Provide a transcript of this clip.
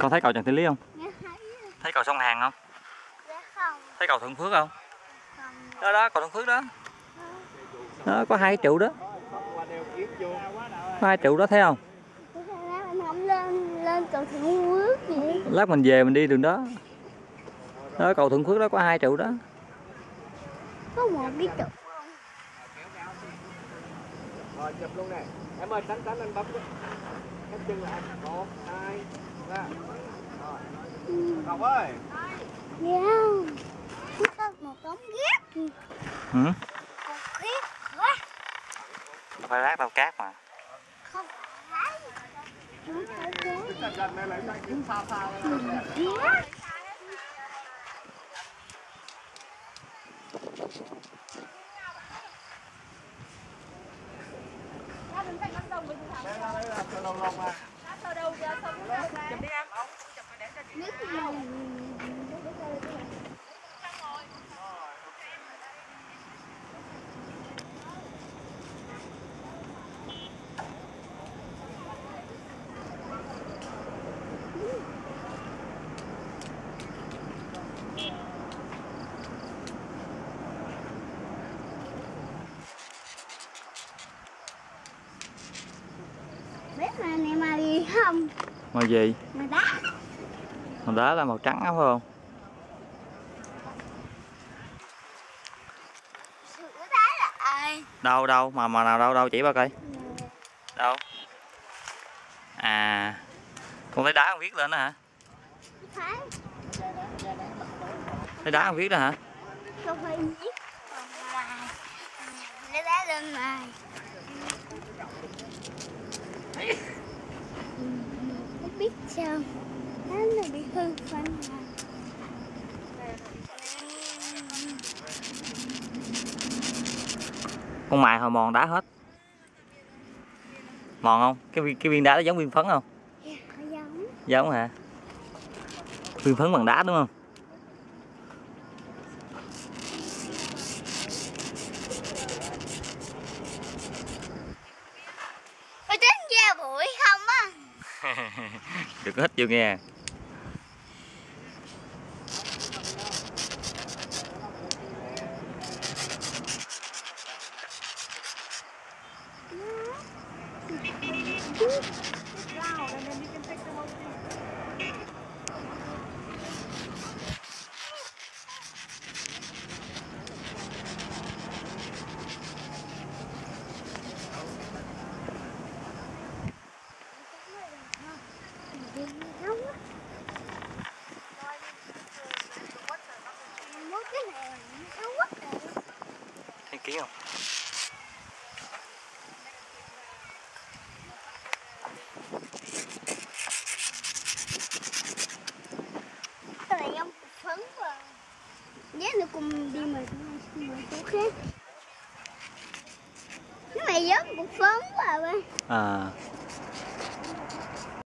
con thấy cầu Trần Thị Lý không? Nghe thấy cầu sông Hàn dạ không thấy cầu Thuận Phước không? Đó đó cầu Thuận Phước đó. Đó có hai cái trụ đó. Có hai trụ đó thấy không? Lát mình về mình đi đường đó. Đó cầu Thuận Phước đó có hai trụ đó. Có một cái trụ. Rồi chụp luôn nè. Em ơi tránh tránh anh bấm cái cái chân lại. Một, hai, ba. Rồi. Ngọc ơi. dạ. nó có một đống ghét ừ. một ghét quá phải lát đâu cát mà không phải không phải ghét Tránh tránh này lại lại kiếm xa xa lên. ghét Lâu lâu mà. nước này biết mà này mà gì không? Màu gì? Mà đá. Màu đá là màu trắng á phải không? Đâu đâu mà mà nào đâu đâu chỉ ba coi. Đâu? À con thấy đá con viết lên đó hả? Thấy đá con viết đó hả? Không phải viết là lấy đá lên này không biết sao. Nó là bị hư này con mài hồi mòn đá hết. Mòn không? Cái viên cái viên đá đó giống viên phấn không? Dạ, giống. Giống hả? Viên phấn bằng đá đúng không được hết chưa nghe? Mất cái này nó quất rồi kiến không? Cái này giống phấn và giá nó cùng đi mà mà chỗ khác cái này giống cục phấn và ba à